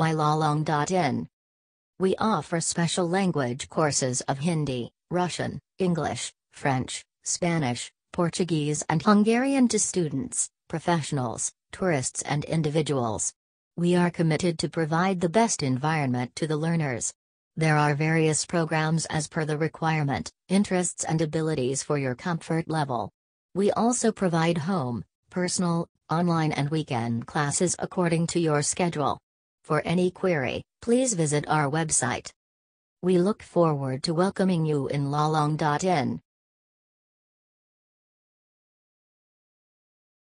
by We offer special language courses of Hindi, Russian, English, French, Spanish, Portuguese, and Hungarian to students, professionals, tourists, and individuals. We are committed to provide the best environment to the learners. There are various programs as per the requirement, interests, and abilities for your comfort level. We also provide home, personal, online, and weekend classes according to your schedule. For any query, please visit our website. We look forward to welcoming you in LaLangue.in.